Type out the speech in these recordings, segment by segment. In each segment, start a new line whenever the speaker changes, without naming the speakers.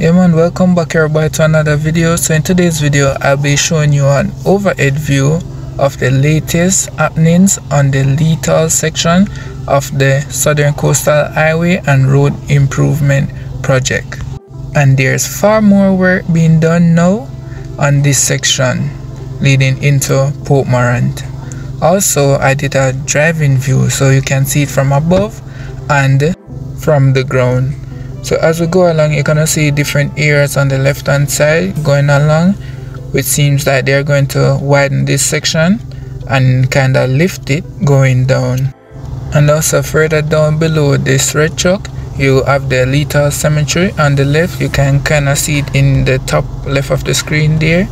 Yeah man, welcome back everybody to another video. So in today's video, I'll be showing you an overhead view of the latest happenings on the Leith Hall section of the Southern Coastal Highway and Road Improvement Project. And there's far more work being done now on this section leading into Port Morant. Also, I did a driving view so you can see it from above and from the ground so as we go along you're gonna see different areas on the left hand side going along which seems like they're going to widen this section and kind of lift it going down. And also further down below this red truck you have the Leith Hall cemetery. On the left you can kind of see it in the top left of the screen there.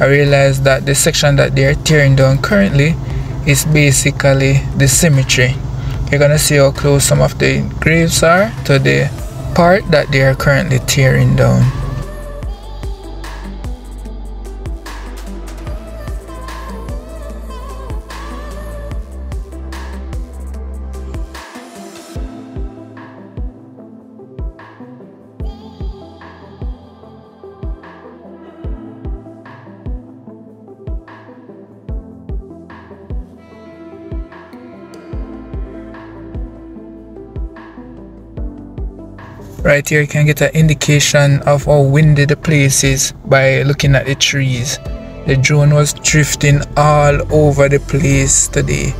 I realized that the section that they're tearing down currently is basically the cemetery. You're gonna see how close some of the graves are to the part that they are currently tearing down. Right here you can get an indication of how windy the place is by looking at the trees. The drone was drifting all over the place today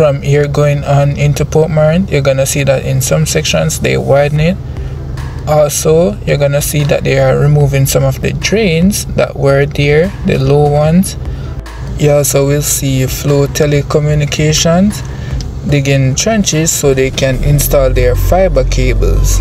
from here going on into Port Morant you're gonna see that in some sections they widen it. Also you're gonna see that they are removing some of the drains that were there the low ones. You also will see flow telecommunications digging trenches so they can install their fiber cables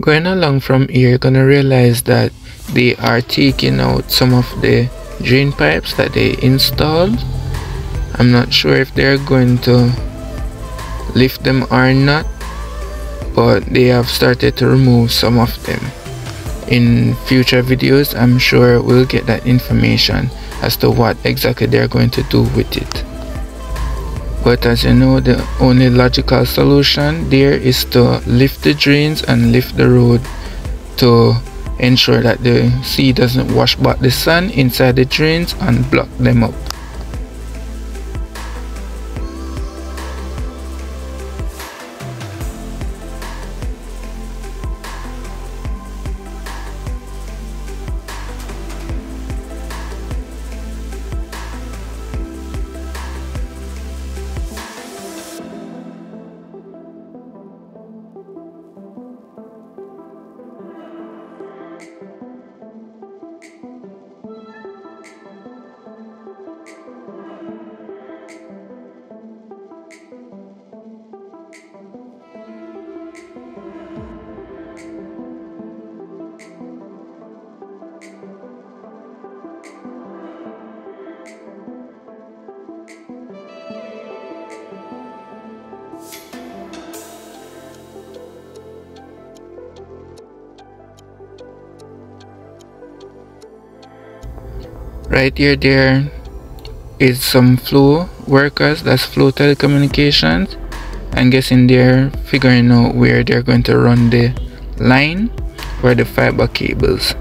going along from here you're gonna realize that they are taking out some of the drain pipes that they installed. I'm not sure if they're going to lift them or not but they have started to remove some of them. In future videos I'm sure we'll get that information as to what exactly they're going to do with it but as you know the only logical solution there is to lift the drains and lift the road to ensure that the sea doesn't wash back the sun inside the drains and block them up right here there is some flow workers that's flow telecommunications. I'm guessing they're figuring out where they're going to run the line for the fiber cables